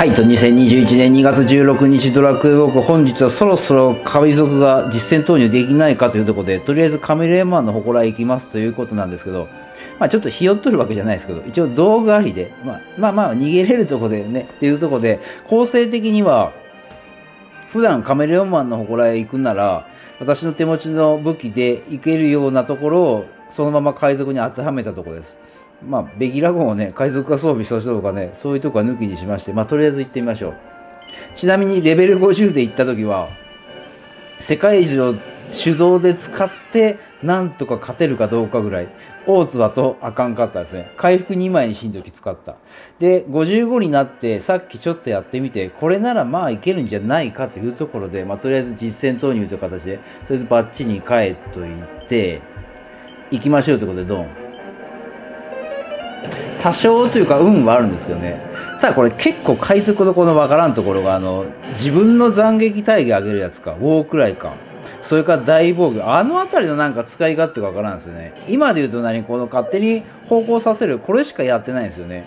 はいと、2021年2月16日ドラクエウォーク、本日はそろそろ海賊が実戦投入できないかというところで、とりあえずカメレーマンの祠へ行きますということなんですけど、まあちょっとひよっとるわけじゃないですけど、一応道具ありで、まあまあまあ逃げれるとこでね、っていうとこで、構成的には、普段カメレオンマンの祠へ行くなら、私の手持ちの武器で行けるようなところを、そのまま海賊に当てはめたとこです。まあ、ベギラゴンをね、海賊が装備した人とかね、そういうとこは抜きにしまして、まあ、とりあえず行ってみましょう。ちなみに、レベル50で行った時は、世界中を手動で使って、なんとか勝てるかどうかぐらい。オーツだとあかんかったですね。回復2枚にしんどき使った。で、55になって、さっきちょっとやってみて、これならまあいけるんじゃないかというところで、まあとりあえず実戦投入という形で、とりあえずバッチに帰っといて、行きましょうということで、ドン。多少というか運はあるんですけどね。ただこれ結構海賊のこのわからんところが、あの、自分の斬撃大義上げるやつか、ウォークライか。それから大防御。あの辺りのなんか使い勝手がわからんですよね。今で言うと何この勝手に方向させる。これしかやってないんですよね。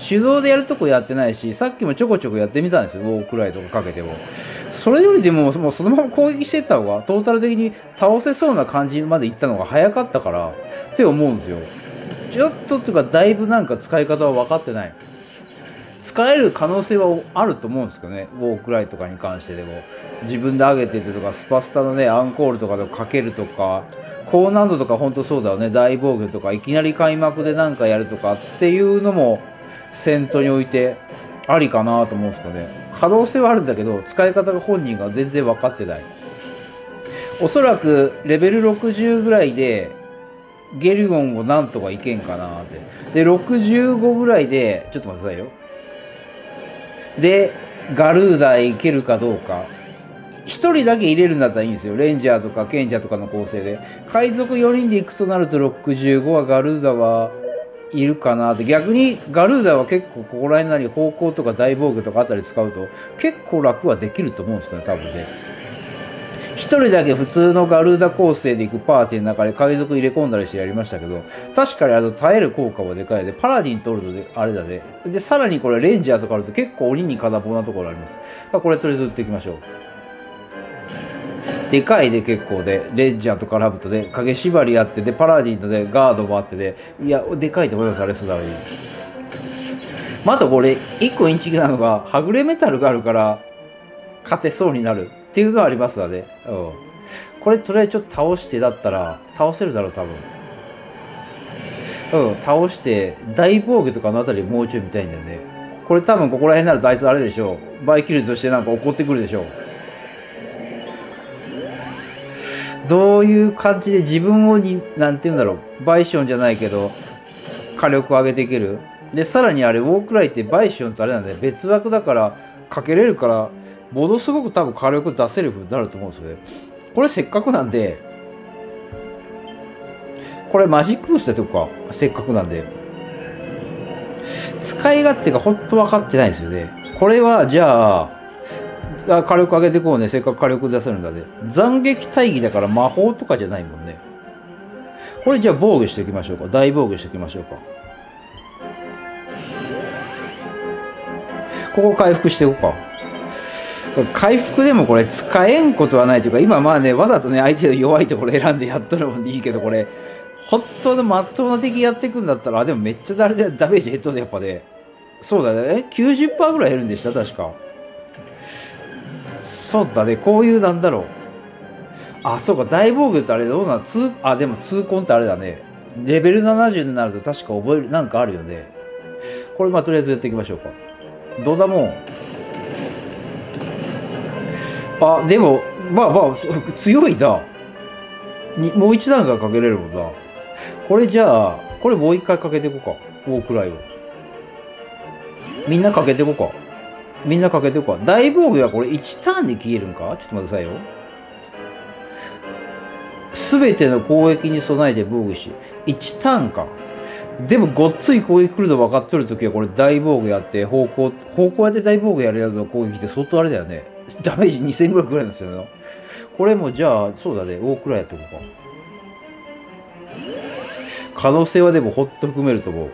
手動でやるとこやってないし、さっきもちょこちょこやってみたんですよ。ウォークライとかかけても。それよりでも、もうそのまま攻撃してた方が、トータル的に倒せそうな感じまでいったのが早かったから、って思うんですよ。ちょっとっていうか、だいぶなんか使い方は分かってない。使える可能性はあると思うんですけどね、ウォークライとかに関してでも。自分で上げててとか、スパスタのね、アンコールとかでかけるとか、高難度とか本当そうだよね、大防御とか、いきなり開幕でなんかやるとかっていうのも、先頭に置いて、ありかなと思うんですかね。可能性はあるんだけど、使い方が本人が全然分かってない。おそらく、レベル60ぐらいで、ゲルゴンをなんとかいけんかなって。で、65ぐらいで、ちょっと待ってくださいよ。で、ガルーダへ行けるかどうか。一人だけ入れるんだったらいいんですよ。レンジャーとか賢者とかの構成で。海賊4人で行くとなると65はガルーダはいるかなって。逆にガルーダは結構ここら辺なり方向とか大防御とかあたり使うと結構楽はできると思うんですけどね、多分ね。一人だけ普通のガルーダ構成で行くパーティーの中で海賊入れ込んだりしてやりましたけど、確かにあの耐える効果はでかいで、パラディン取るとあれだね。で、さらにこれレンジャーとかあると結構鬼に金棒なところあります。これとりあえず打っていきましょう。でかいで結構で、レンジャーとかラブトで、影縛りあってで、パラディンとで、ガードもあってで、いや、でかいと思います、あれ、スダウに。またこれ、一個インチキなのが、はぐれメタルがあるから、勝てそうになる。っていうのはありますわね。うん。これとりあえずちょっと倒してだったら、倒せるだろう、多分。うん、倒して、大防御とかのあたりもうちょい見たいんだよね。これ多分ここら辺になるとあいつあれでしょう。バイキルとしてなんか怒ってくるでしょう。どういう感じで自分をに、なんて言うんだろう。バイションじゃないけど、火力を上げていける。で、さらにあれ、ウォークライってバイションとあれなんで、別枠だから、かけれるから、ものすごく多分火力出せる風になると思うんですよね。これせっかくなんで、これマジックブーストとか、せっかくなんで。使い勝手がほんと分かってないですよね。これは、じゃあ、あ火力上げてこうね。せっかく火力出せるんだで。斬撃大義だから魔法とかじゃないもんね。これじゃあ防御しておきましょうか。大防御しておきましょうか。ここ回復しておこうか。回復でもこれ使えんことはないというか、今まあね、わざとね、相手の弱いところ選んでやっとるもんでいいけど、これ、本当のまっとうな敵やっていくんだったら、あ、でもめっちゃダメダメージ減っとるやっぱね。そうだね。90%ぐらい減るんでした？確か。そうだね。こういうなんだろう。あ、そうか。大防御ってあれどうなの？通、あ、でも痛恨ってあれだね。レベル70になると確か覚える、なんかあるよね。これまあとりあえずやっていきましょうか。どうだもん。あ、でも、まあまあ、強いな。にもう一段階かけれるもんな。これじゃあ、これもう一回かけていこうか。ウォークライを。みんなかけていこうか。みんなかけていこうか。大防御はこれ1ターンで消えるんか？ちょっと待ってくださいよ。すべての攻撃に備えて防御し、1ターンか。でもごっつい攻撃来るの分かっとるときはこれ大防御やって方向、方向やって大防御やるやつの攻撃って相当あれだよね。ダメージ2000ぐらいなんですよ、これもじゃあ、そうだね、大くらいやっておこうか。可能性はでもほっと含めると思う。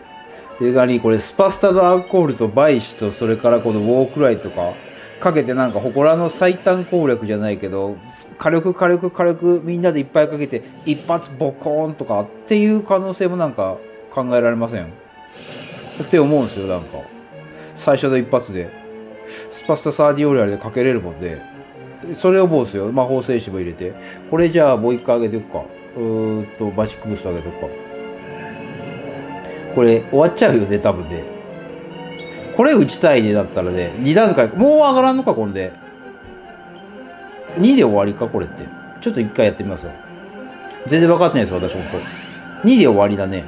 で、がにこれスパスタとアルコールとバイシとそれからこのウォークライとかかけてなんか祠の最短攻略じゃないけど火力火力火力みんなでいっぱいかけて一発ボコーンとかっていう可能性もなんか考えられません？って思うんですよなんか。最初の一発で。スパスタサーディオリアルでかけれるもんでそれをもうですよ。魔法戦士も入れて。これじゃあもう一回上げておくか。うーんとバチックブースト上げておくか。これ終わっちゃうよね多分ね。これ打ちたいねだったらね。2段階。もう上がらんのかこんで2で終わりかこれって。ちょっと1回やってみますわ。全然分かってないです私本当。2で終わりだね。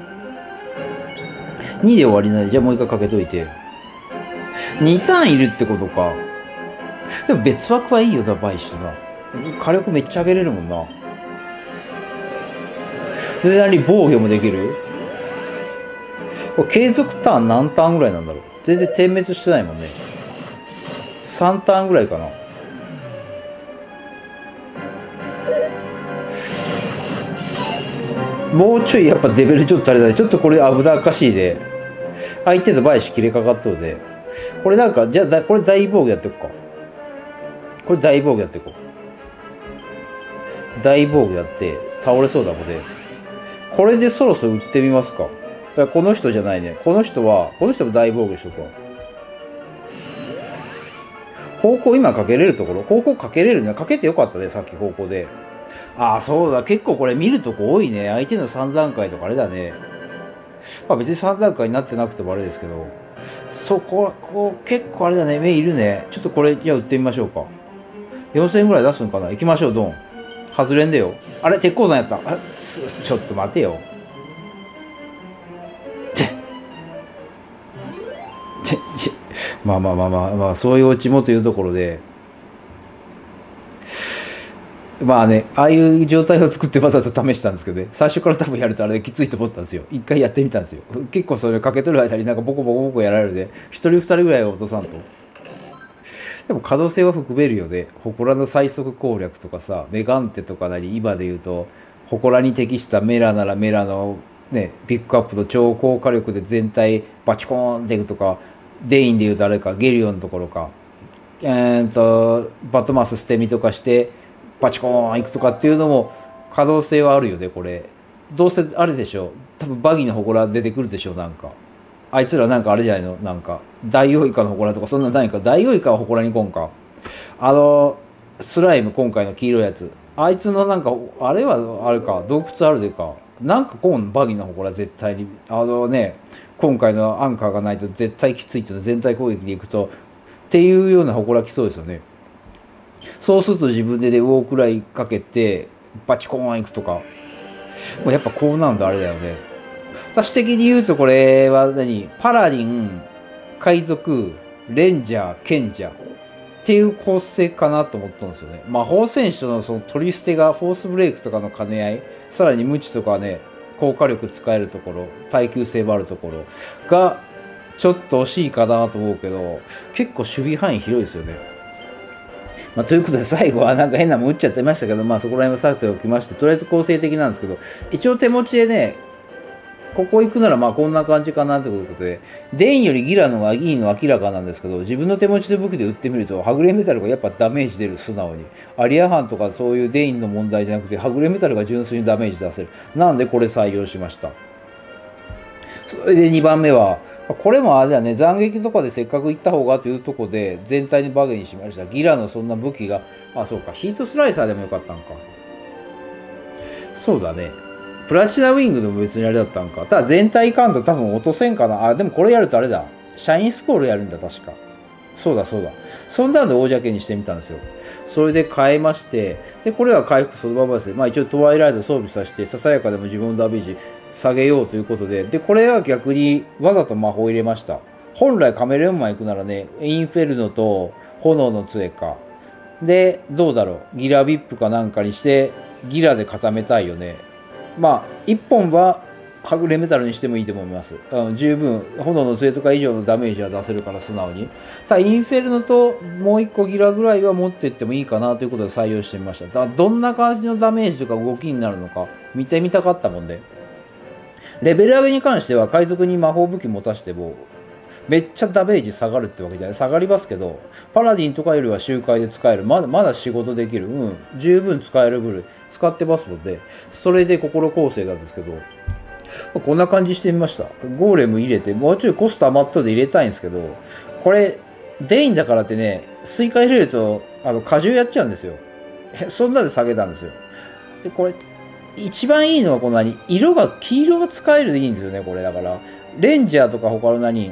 2で終わりなんでじゃあもう一回かけといて。2ターンいるってことか。でも別枠はいいよ。なバイシとな火力めっちゃ上げれるもんな。で何？防御もできる？これ継続ターン何ターンぐらいなんだろう？全然点滅してないもんね。3ターンぐらいかな。もうちょいやっぱレベルちょっとあれだねちょっとこれ危なっかしいで。相手のバイシ切れかかっとるで。これなんかじゃあこれ大防御やっていくか。これ大防御やっていこう。大防御やって倒れそうだもんでこれでそろそろ打ってみますか。かこの人じゃないね。この人はこの人も大防御しとくわ。方向今かけれるところ？方向かけれるね。かけてよかったねさっき方向で。ああそうだ。結構これ見るとこ多いね。相手の3段階とかあれだね。まあ別に3段階になってなくてもあれですけど。そここう結構あれだね。目いるね。ちょっとこれじゃあ売ってみましょうか。4000円ぐらい出すんかな。行きましょうドン。外れんだよ。あれ鉄鉱山やった。あちょっと待てよ。まあまあまあまあまあそういうオチもというところで。まあね、ああいう状態を作ってわざわざ試したんですけどね、最初から多分やるとあれきついと思ったんですよ。一回やってみたんですよ。結構それかけとる間になんかボコボコボコやられるで、一人二人ぐらいは落とさんと。でも可能性は含めるよね。祠の最速攻略とかさ、メガンテとかなり、今で言うと、祠に適したメラならメラのね、ピックアップと超高火力で全体バチコーンっていくとか、デインで言うとあれか、ゲリオンのところか、えー、と、バトマス捨て身とかして、バチコーン行くとかっていうのも可能性はあるよねこれ。どうせあれでしょ多分バギーの祠出てくるでしょなんか。あいつらなんかあれじゃないの？なんか大王イカの祠とかそんな何か。大王イカは祠に来んか。あのスライム今回の黄色いやつ。あいつのなんかあれはあれか。洞窟あるでか。なんか今度バギーの祠絶対にあのね今回のアンカーがないと絶対きついっていうの全体攻撃でいくとっていうような祠来そうですよね。そうすると自分ででウォークライかけてバチコーン行くとか。もうやっぱこうなるとあれだよね。私的に言うとこれは何？パラディン海賊レンジャー賢者。っていう構成かなと思ったんですよね。魔法戦士とのその取り捨てがフォースブレイクとかの兼ね合いさらに無知とかね効果力使えるところ耐久性もあるところがちょっと惜しいかなと思うけど結構守備範囲広いですよね。まあ、ということで最後はなんか変なもん打っちゃってましたけど、まあ、そこら辺はさておきましてとりあえず構成的なんですけど一応手持ちでねここ行くならまあこんな感じかなということでデインよりギラのがいいのは明らかなんですけど自分の手持ちで武器で撃ってみるとはぐれメタルがやっぱダメージ出る素直に。アリアハンとかそういうデインの問題じゃなくてはぐれメタルが純粋にダメージ出せる。なんでこれ採用しました。それで2番目はこれもあれだね斬撃とかでせっかく行った方がというとこで全体にバグにしました。ギラのそんな武器があそうかヒートスライサーでもよかったんか。そうだね。プラチナウィングでも別にあれだったんか。ただ全体感度多分落とせんかな。あでもこれやるとあれだ。シャインスコールやるんだ確か。そうだそうだ。そんなんで大邪気にしてみたんですよ。それで変えましてでこれは回復そのままですね。まあ一応トワイライト装備させてささやかでも自分のダメージ下げようということで、で、これは逆にわざと魔法入れました。本来カメレオンマン行くならね、インフェルノと炎の杖か。で、どうだろう？ギラビップかなんかにして、ギラで固めたいよね。まあ、1本ははぐれメタルにしてもいいと思います。うん、十分、炎の杖とか以上のダメージは出せるから素直に。ただ、インフェルノともう1個ギラぐらいは持っていってもいいかなということで採用してみました。だからどんな感じのダメージとか動きになるのか見てみたかったもんで。レベル上げに関しては海賊に魔法武器持たせてもめっちゃダメージ下がるってわけじゃない。下がりますけどパラディンとかよりは周回で使える。まだまだ仕事できる。うん。十分使える分使ってますのでそれで心構成なんですけど。こんな感じしてみました。ゴーレム入れてもうちょいコスト余っとで入れたいんですけどこれデインだからってねスイカ入れるとあの荷重やっちゃうんですよ。そんなで下げたんですよ。でこれ一番いいのはこの何色が黄色が使えるでいいんですよねこれだからレンジャーとか他の何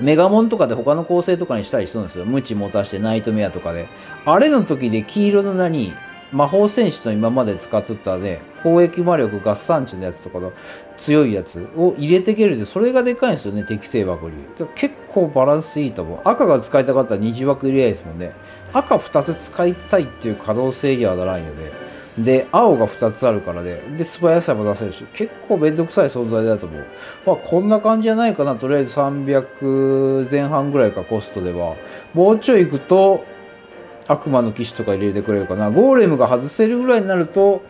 メガモンとかで他の構成とかにしたりするんですよ。無知持たしてナイトメアとかで。あれの時で黄色の何魔法戦士の今まで使ってたね、攻撃魔力合算値のやつとかの強いやつを入れていけるで、それがでかいんですよね、適正枠流。結構バランスいいと思う。赤が使いたかったら二次枠入れないですもんね。赤2つ使いたいっていう可能性にはならんよね。で、で青が2つあるからで、で、素早さも出せるし、結構めんどくさい存在だと思う。まあ、こんな感じじゃないかな。とりあえず300前半ぐらいか、コストでは。もうちょい行くと、悪魔の騎士とか入れてくれるかな。ゴーレムが外せるぐらいになると、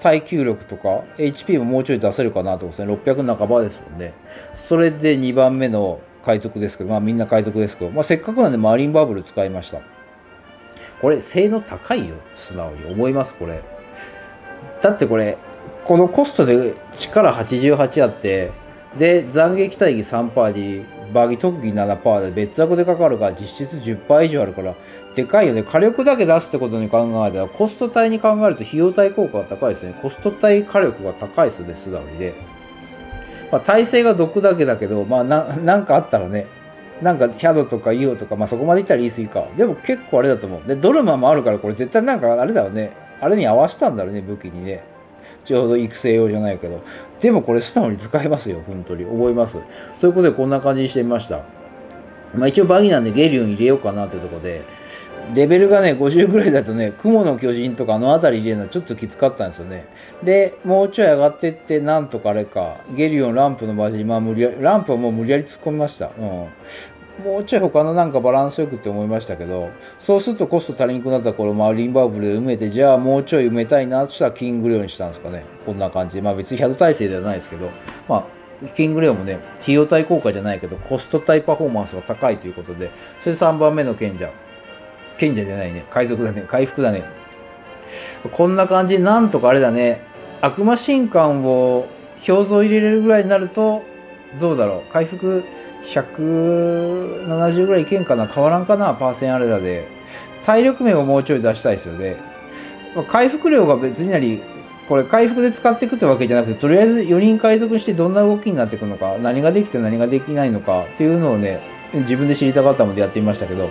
耐久力とか、HP ももうちょい出せるかなと思うんですね。600半ばですもんね。それで2番目の海賊ですけど、まあみんな海賊ですけど、まあせっかくなんでマリンバブル使いました。これ、性能高いよ。素直に思います、これ。だってこれ、このコストで力88あって、で、斬撃大義3%に、バギ特技7%で別枠でかかるから実質10%以上あるから、でかいよね。火力だけ出すってことに考えたら、コスト帯に考えると費用対効果が高いですね。コスト帯火力が高いですね、素直にで。まあ、耐性が毒だけだけど、まあな、なんかあったらね、なんかキャドとかイオとか、まあそこまでいったら言い過ぎか。でも結構あれだと思う。で、ドルマもあるから、これ絶対なんかあれだよね。あれに合わせたんだろうね、武器にね。ちょうど育成用じゃないけど。でもこれ素直に使えますよ、本当に。覚えます。ということでこんな感じにしてみました。まあ一応バギーなんでゲリオン入れようかなというとこで、レベルがね、50ぐらいだとね、雲の巨人とかあの辺り入れるのはちょっときつかったんですよね。で、もうちょい上がってって、なんとかあれか、ゲリオンランプの場所に、まあ無理やり、ランプはもう無理やり突っ込みました。うん。もうちょい他のなんかバランスよくって思いましたけど、そうするとコスト足りなくなった頃、マリンバーブルで埋めて、じゃあもうちょい埋めたいなとしたらキングレオにしたんですかね。こんな感じで。まあ別に100体制ではないですけど、まあキングレオもね、費用対効果じゃないけど、コスト対パフォーマンスが高いということで、それ3番目の賢者。賢者じゃないね。海賊だね。回復だね。こんな感じなんとかあれだね。悪魔神官を表像入れれるぐらいになると、どうだろう。回復170ぐらいいけんかな変わらんかなパーセンあれだで。体力面をもうちょい出したいですよね。回復量が別になり、これ回復で使っていくってわけじゃなくて、とりあえず4人海賊してどんな動きになっていくのか、何ができて何ができないのかっていうのをね、自分で知りたかったのでやってみましたけど、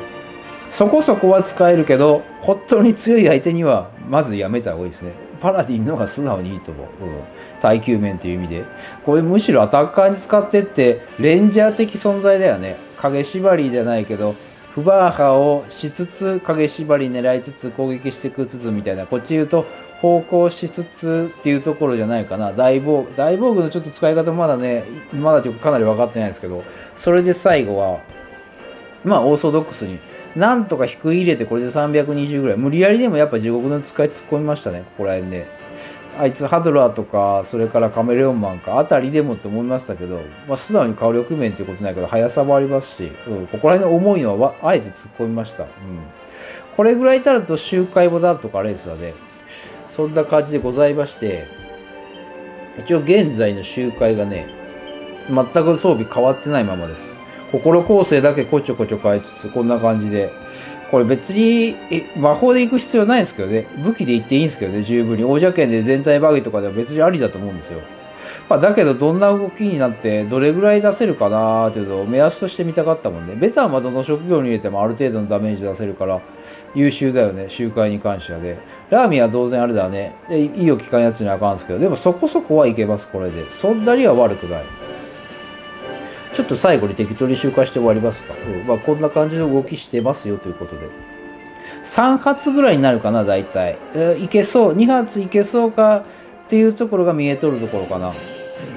そこそこは使えるけど、本当に強い相手には、まずやめた方がいいですね。パラディンの方が素直にいいと思う。うん、耐久面という意味で。これむしろアタッカーに使ってって、レンジャー的存在だよね。影縛りじゃないけど、フバーハをしつつ、影縛り狙いつつ、攻撃してくつつみたいな。こっち言うと、方向しつつっていうところじゃないかな。大防具、大防具のちょっと使い方まだね、まだちょっとかなり分かってないですけど、それで最後は、まあオーソドックスになんとか低い入れてこれで320ぐらい。無理やりでもやっぱ地獄の使い突っ込みましたね、ここら辺で。あいつハドラーとか、それからカメレオンマンか、あたりでもって思いましたけど、まあ、素直に火力面っていうことないけど、速さもありますし、うん、ここら辺の重いのはあえて突っ込みました。うん。これぐらいになると周回ボだとかレースだね。そんな感じでございまして、一応現在の周回がね、全く装備変わってないままです。心構成だけこちょこちょ変えつつ、こんな感じで。これ別に、魔法で行く必要ないんですけどね。武器で行っていいんですけどね、十分に。王者剣で全体バギーとかでは別にありだと思うんですよ。まあ、だけど、どんな動きになって、どれぐらい出せるかなーっていうのを目安として見たかったもんね。ベターはどの職業に入れてもある程度のダメージ出せるから、優秀だよね、周回に関してはね。ラーミンは当然あれだね。いいよ聞かんやつにはあかんすけど、でもそこそこはいけます、これで。そんなには悪くない。ちょっと最後に適当に周回して終わりますか？うん、まあ、こんな感じの動きしてますよということで。3発ぐらいになるかな、大体。えー、いけそう。2発いけそうかっていうところが見えとるところかな。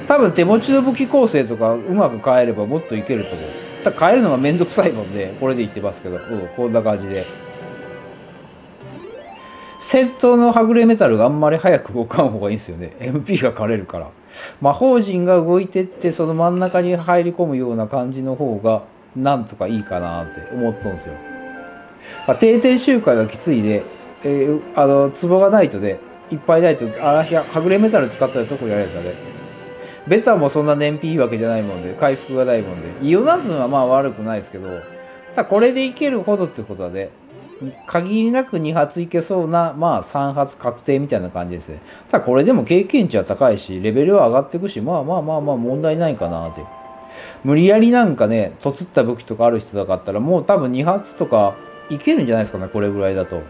多分手持ちの武器構成とかうまく変えればもっといけると思う。ただ変えるのがめんどくさいもんで、これで言ってますけど、うん、こんな感じで。戦闘のはぐれメタルがあんまり早く動かん方がいいんですよね。MP が枯れるから。魔法陣が動いてってその真ん中に入り込むような感じの方がなんとかいいかなって思ったんですよ。まあ、定点周回はきついで、えー、あの壺がないとで、いっぱいないとあらひゃはぐれメタル使ったらとこやるやつだね。ベタもそんな燃費いいわけじゃないもんで回復がないもんでイオナズンはまあ悪くないですけどただこれでいけるほどってことはね限りなく2発いけそうな、まあ3発確定みたいな感じですね。ただこれでも経験値は高いし、レベルは上がっていくし、まあまあまあまあ問題ないかなって。無理やりなんかね、とつった武器とかある人だったら、もう多分2発とかいけるんじゃないですかね、これぐらいだと。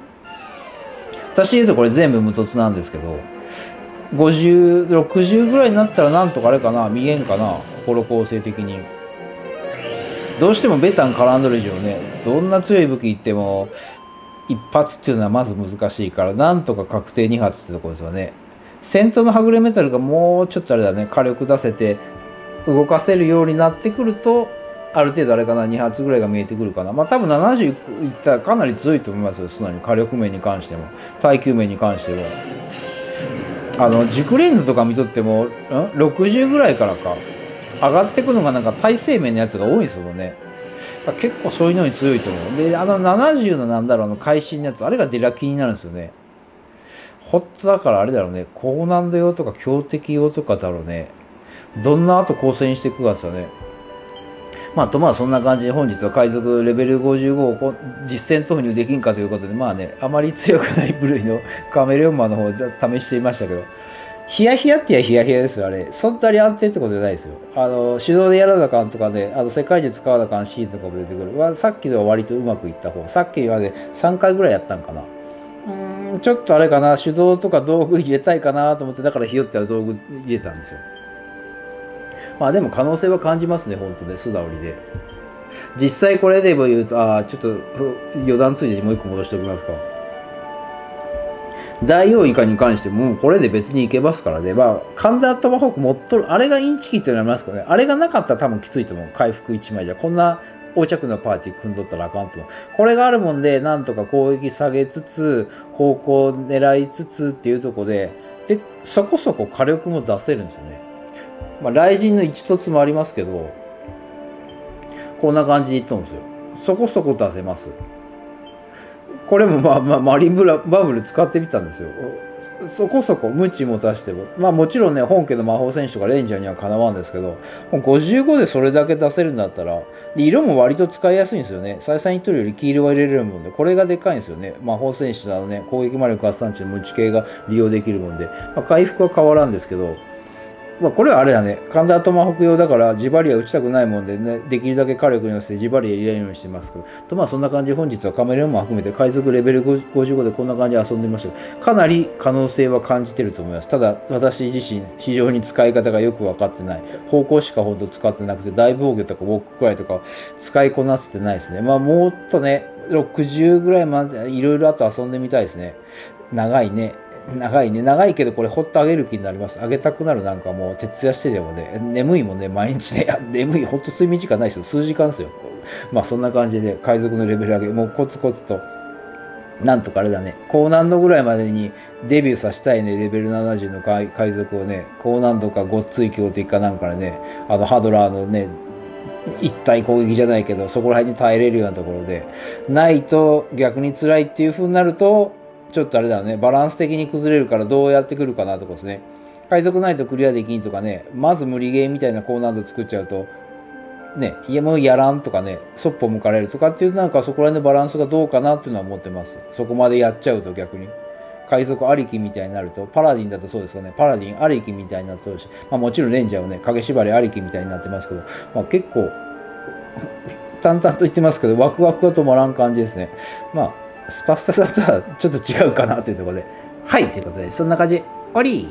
私で言うとこれ全部無凸なんですけど、50、60ぐらいになったらなんとかあれかな、見えんかな、心構成的に。どうしてもベタン絡んどる以上ね、どんな強い武器いっても、一発っていうのはまず難しいから、なんとか確定2発ってとこですよね。先頭のはぐれメタルがもうちょっとあれだね、火力出せて、動かせるようになってくると、ある程度あれかな、2発ぐらいが見えてくるかな。まあ多分70いったらかなり強いと思いますよ、素直に。火力面に関しても、耐久面に関しても。あの、熟練度とか見とっても、ん ?60 ぐらいからか。上がってくのがなんか耐性面のやつが多いんですよね。結構そういうのに強いと思う。で、あの70のなんだろうあの会心のやつ、あれがデラキになるんですよね。ホットだからあれだろうね、高難度用とか強敵用とかだろうね。どんな後構成にしていくかですよね。まあ、とまあそんな感じで本日は海賊レベル55を実戦投入できんかということで、まあね、あまり強くない部類のカメレオンマンの方試していましたけど、ヒヤヒヤってやヒヤヒヤですよ、あれ。そんなに安定ってことじゃないですよ。あの、手動でやらなあかんとかで、あの、世界中使わなあかんシーンとかも出てくる。はさっきでは割とうまくいった方。さっきはね、3回ぐらいやったんかな。うん、ちょっとあれかな、手動とか道具入れたいかなと思って、だからひよっては道具入れたんですよ。まあでも可能性は感じますね、本当ね、素直にで。実際これでも言うと、ああ、ちょっと余談ついでにもう一個戻しておきますか。大王イカに関しても、これで別にいけますからね。まあ、神田トマホーク持っとる、あれがインチキってなりますからね。あれがなかったら多分きついと思う。回復1枚じゃ。こんな横着のパーティー組んどったらあかんと思う。これがあるもんで、なんとか攻撃下げつつ、方向狙いつつっていうとこで、で、そこそこ火力も出せるんですよね。まあ、雷神の一突もありますけど、こんな感じでいっとるんですよ。そこそこ出せます。これもまあまあマリンブラバブル使ってみたんですよ。そこそこ無知持たしても。まあもちろんね、本家の魔法戦士とかレンジャーにはかなわんですけど、55でそれだけ出せるんだったら、で色も割と使いやすいんですよね。再三言っとるより黄色が入れれるもんで、これがでかいんですよね。魔法戦士のね、攻撃魔力発散値の無知系が利用できるもんで、まあ、回復は変わらんですけど、まあ、これはあれだね。神田トマホク用だから、ジバリア打ちたくないもんでね、できるだけ火力に乗せてジバリア入れるようにしてますけど。と、まあそんな感じ本日はカメレオンも含めて海賊レベル55でこんな感じで遊んでみましたけど、かなり可能性は感じてると思います。ただ、私自身、非常に使い方がよく分かってない。方向しか本当使ってなくて、大防御とかウォーククライとか使いこなせてないですね。まあもっとね、60ぐらいまでいろいろあと遊んでみたいですね。長いね。長いね。長いけどこれほっとあげる気になります。あげたくなるなんかもう徹夜してでもね、眠いもんね、毎日ね。眠い、ほんと睡眠時間ないですよ。数時間ですよ。まあそんな感じで海賊のレベル上げ、もうコツコツと。なんとかあれだね、高難度ぐらいまでにデビューさせたいね、レベル70の海海賊をね、高難度かごっつい強敵かなんかね、あのハドラーのね、一体攻撃じゃないけど、そこら辺に耐えれるようなところで、ないと逆に辛いっていう風になると、ちょっとあれだね、バランス的に崩れるからどうやってくるかなとかですね。海賊ないとクリアできんとかね、まず無理ゲーみたいな高難度作っちゃうと、ね、家もやらんとかね、そっぽ向かれるとかっていうなんかそこら辺のバランスがどうかなっていうのは思ってます。そこまでやっちゃうと逆に。海賊ありきみたいになると、パラディンだとそうですかね、パラディンありきみたいになってるし、まあもちろんレンジャーはね、影縛りありきみたいになってますけど、まあ結構、淡々と言ってますけど、ワクワクが止まらん感じですね。まあ、スパスタさんとはちょっと違うかなというところで。はい、ということで、そんな感じ。終わり